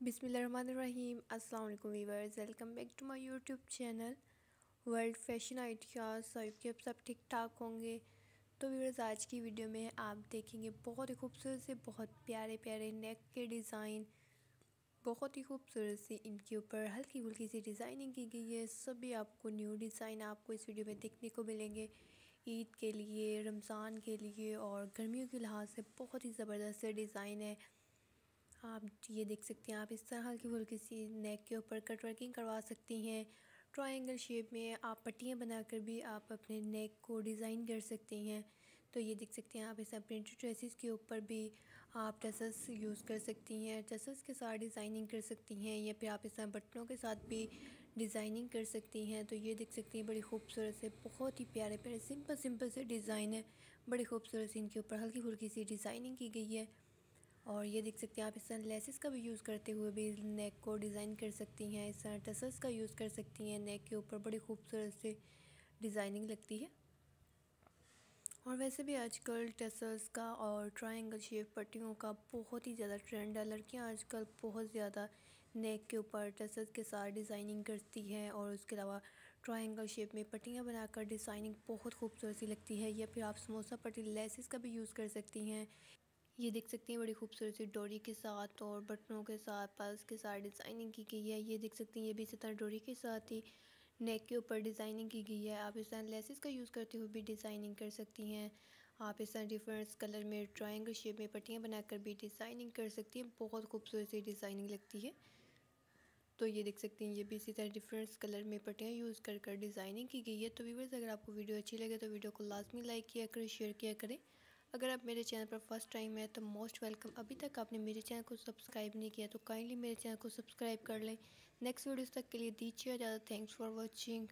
बिसमीम अल्लाम viewers welcome back to my YouTube channel. World fashion ideas आई कि अब सब ठीक ठाक होंगे। तो वीवर्स आज की वीडियो में आप देखेंगे बहुत ही खूबसूरत से बहुत प्यारे प्यारे नेक के डिज़ाइन बहुत ही खूबसूरत से इनके ऊपर हल्की फुल्की सी डिज़ाइनिंग की गई है। सभी आपको न्यू डिज़ाइन आपको इस वीडियो में देखने को मिलेंगे। ईद के लिए, रमज़ान के लिए और गर्मियों के लिहाज से बहुत ही ज़बरदस्त डिज़ाइन है। आप ये देख सकते हैं, आप इस तरह हल्की फुल्की सी नेक के ऊपर कट वर्किंग करवा सकती हैं। ट्रायंगल शेप में आप पट्टियाँ बनाकर भी आप अपने नेक को डिज़ाइन कर सकती हैं। तो ये देख सकते हैं, आप इस प्रिंटेड ड्रेसेस के ऊपर भी आप टसस यूज़ कर सकती हैं टसस के साथ डिज़ाइनिंग कर सकती हैं, या फिर आप इस तरह बटनों के साथ भी डिज़ाइनिंग कर सकती हैं। तो ये देख सकती हैं, बड़ी खूबसूरत से, बहुत ही प्यारे प्यारे सिंपल सिंपल से डिज़ाइन है। बड़ी खूबसूरत सी इनके ऊपर हल्की फुल्की सी डिज़ाइनिंग की गई है। और ये देख सकते हैं आप, इस तरह लेसिस का भी यूज़ करते हुए भी नेक को डिज़ाइन कर सकती हैं, इस तरह टसल्स का यूज़ कर सकती हैं नेक के ऊपर बड़ी खूबसूरत से डिज़ाइनिंग लगती है। और वैसे भी आजकल टसल्स का और ट्रायंगल शेप पट्टियों का बहुत ही ज़्यादा ट्रेंड है। लड़कियाँ आजकल बहुत ज़्यादा नेक के ऊपर टसल्स के साथ डिज़ाइनिंग करती हैं और उसके अलावा ट्रायंगल शेप में पट्टियाँ बनाकर डिज़ाइनिंग बहुत खूबसूरत सी लगती है। या फिर आप समोसा पट्टी लेसिस का भी यूज़ कर सकती हैं। ये देख सकती हैं बड़ी खूबसूरत सी डोरी के साथ और बटनों के साथ पल्स के साथ डिज़ाइनिंग की गई है। ये देख सकते हैं, ये भी इसी तरह डोरी के साथ ही नेक के ऊपर डिज़ाइनिंग की गई है। आप इस तरह लेसिस का यूज़ करते हुए भी डिज़ाइनिंग कर सकती हैं। आप इस तरह डिफरेंट कलर में ट्रायंगल शेप में पट्टियाँ बनाकर भी डिज़ाइनिंग कर सकती हैं। बहुत खूबसूरत सी डिज़ाइनिंग लगती है। तो ये देख सकती हैं, ये भी इसी तरह डिफरेंट कलर में पट्टियाँ यूज़ कर कर डिज़ाइनिंग की गई है। तो व्यूवर्स अगर आपको वीडियो अच्छी लगे तो वीडियो को लाजमी लाइक किया करें शेयर किया करें। अगर आप मेरे चैनल पर फ़र्स्ट टाइम है तो मोस्ट वेलकम। अभी तक आपने मेरे चैनल को सब्सक्राइब नहीं किया तो काइंडली मेरे चैनल को सब्सक्राइब कर लें। नेक्स्ट वीडियोस तक के लिए दीजिए ज़्यादा थैंक्स फॉर वॉचिंग